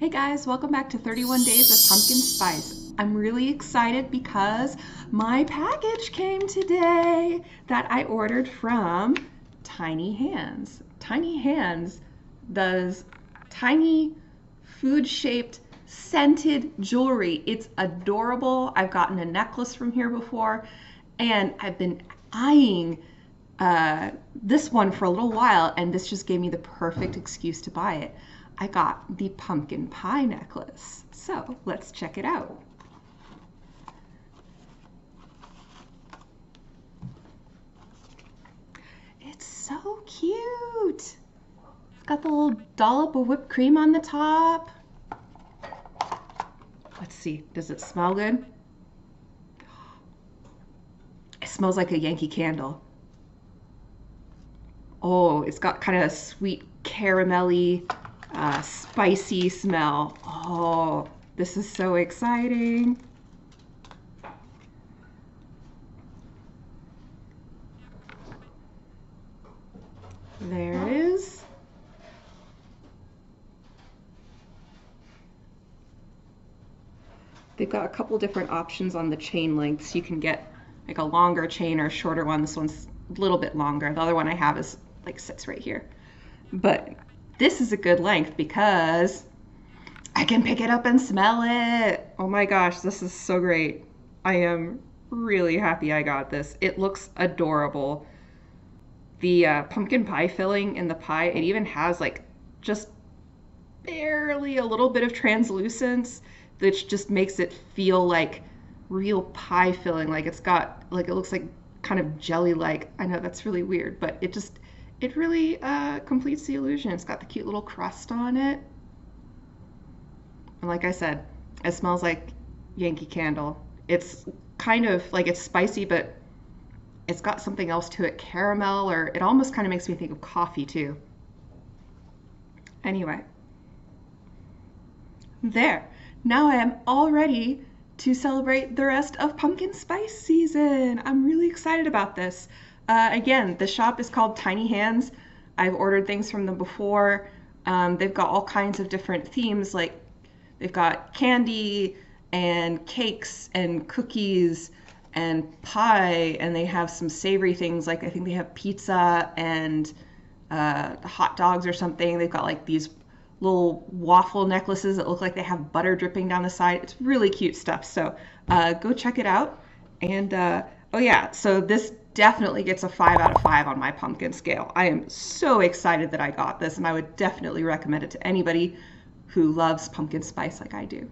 Hey guys, welcome back to 31 Days of Pumpkin Spice. I'm really excited because my package came today that I ordered from Tiny Hands. Tiny Hands does tiny food shaped scented jewelry. It's adorable. I've gotten a necklace from here before and I've been eyeing uh, this one for a little while and this just gave me the perfect excuse to buy it. I got the pumpkin pie necklace. So let's check it out. It's so cute. It's got the little dollop of whipped cream on the top. Let's see, does it smell good? It smells like a Yankee candle. Oh, it's got kind of a sweet caramelly uh, spicy smell. Oh, this is so exciting. There it is. They've got a couple different options on the chain lengths. You can get like a longer chain or a shorter one. This one's a little bit longer. The other one I have is like sits right here. But this is a good length because I can pick it up and smell it. Oh my gosh, this is so great. I am really happy I got this. It looks adorable. The uh, pumpkin pie filling in the pie, it even has like just barely a little bit of translucence, which just makes it feel like real pie filling. Like it's got, like it looks like kind of jelly like. I know that's really weird, but it just, it really uh, completes the illusion. It's got the cute little crust on it. And like I said, it smells like Yankee Candle. It's kind of like it's spicy, but it's got something else to it, caramel, or it almost kind of makes me think of coffee too. Anyway, there. Now I am all ready to celebrate the rest of pumpkin spice season. I'm really excited about this. Uh, again, the shop is called Tiny Hands. I've ordered things from them before. Um, they've got all kinds of different themes, like they've got candy and cakes and cookies and pie, and they have some savory things, like I think they have pizza and uh, hot dogs or something. They've got like these little waffle necklaces that look like they have butter dripping down the side. It's really cute stuff. So uh, go check it out. And uh, oh yeah, so this definitely gets a five out of five on my pumpkin scale. I am so excited that I got this, and I would definitely recommend it to anybody who loves pumpkin spice like I do.